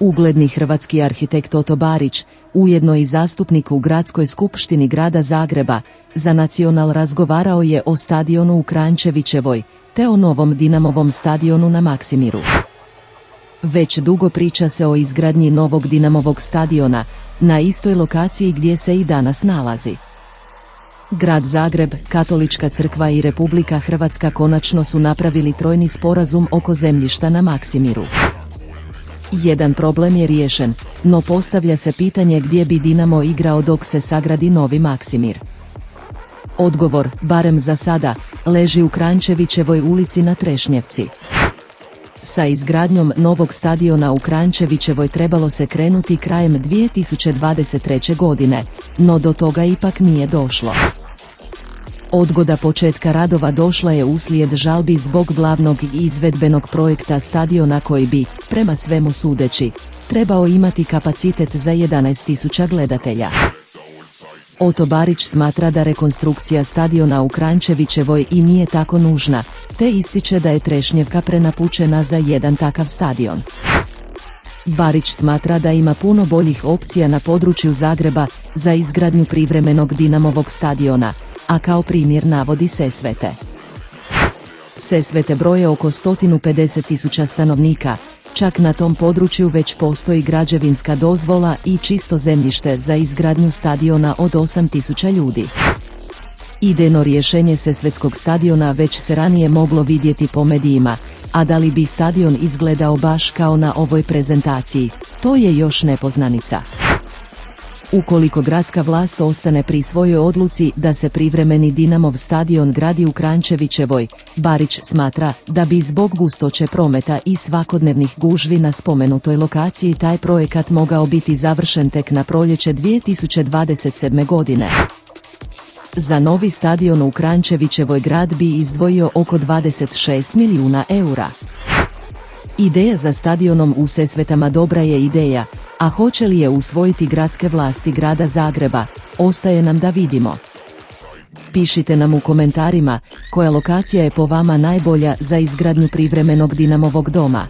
Ugledni hrvatski arhitekt Oto Barić, ujedno i zastupnik u Gradskoj skupštini grada Zagreba, za nacional razgovarao je o stadionu u Krančevićevoj, te o novom Dinamovom stadionu na Maksimiru. Već dugo priča se o izgradnji novog Dinamovog stadiona, na istoj lokaciji gdje se i danas nalazi. Grad Zagreb, Katolička crkva i Republika Hrvatska konačno su napravili trojni sporazum oko zemljišta na Maksimiru. Jedan problem je riješen, no postavlja se pitanje gdje bi Dinamo igrao dok se sagradi novi Maksimir. Odgovor, barem za sada, leži u Krančevićevoj ulici na Trešnjevci. Sa izgradnjom novog stadiona u Krančevićevoj trebalo se krenuti krajem 2023. godine, no do toga ipak nije došlo. Odgoda početka radova došla je uslijed žalbi zbog glavnog i izvedbenog projekta stadiona koji bi, prema svemu sudeći, trebao imati kapacitet za 11.000 gledatelja. Oto Barić smatra da rekonstrukcija stadiona u Krančevićevoj i nije tako nužna, te ističe da je Trešnjevka prenapučena za jedan takav stadion. Barić smatra da ima puno boljih opcija na području Zagreba za izgradnju privremenog Dinamovog stadiona, a kao primjer navodi Sesvete. Sesvete broje oko 150 tisuća stanovnika, čak na tom području već postoji građevinska dozvola i čisto zemljište za izgradnju stadiona od 8000 ljudi. Idejno rješenje Sesvetskog stadiona već se ranije moglo vidjeti po medijima, a da li bi stadion izgledao baš kao na ovoj prezentaciji, to je još nepoznanica. Ukoliko gradska vlast ostane pri svojoj odluci da se privremeni Dinamov stadion gradi u Krančevićevoj, Barić smatra da bi zbog gustoće prometa i svakodnevnih gužvi na spomenutoj lokaciji taj projekat mogao biti završen tek na proljeće 2027. godine. Za novi stadion u Krančevićevoj grad bi izdvojio oko 26 milijuna eura. Ideja za stadionom u Sesvetama dobra je ideja, a hoće li je usvojiti gradske vlasti grada Zagreba, ostaje nam da vidimo. Pišite nam u komentarima koja lokacija je po vama najbolja za izgradnju privremenog Dinamovog doma.